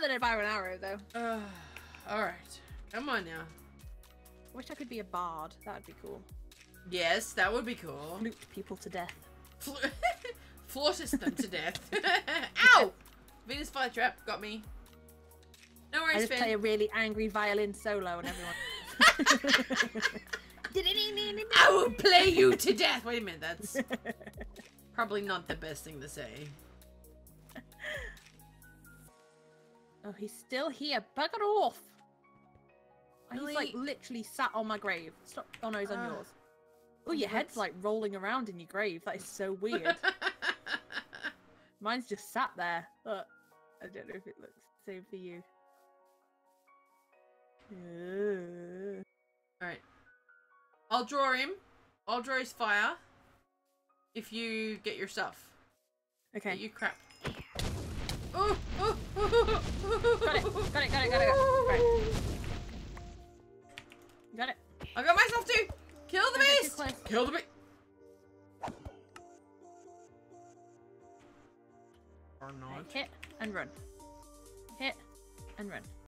better than a bow and arrow, though. Uh, all right. Come on now. Wish I could be a bard. That would be cool. Yes, that would be cool. Lute people to death. Fl Flautist them to death. Ow! Venus flytrap got me. No I worries, just play a really angry violin solo and everyone. I will play you to death. Wait a minute, that's probably not the best thing to say. Oh, he's still here. Bugger off. He's like literally sat on my grave. Stop. Oh no, he's on Ah. yours. Oh, your head's like rolling around in your grave. That is so weird. Mine's just sat there. But I don't know if it looks the same for you. Uh, Alright. I'll draw him. I'll draw his fire. If you get your stuff. Okay. Get you crap. Oh, oh, oh, Got it. Got it. Got it. Got it. Right. Got it. I got myself too. Kill the Don't get too beast. Kill the beast. Or not. Hit and run. Hit and run.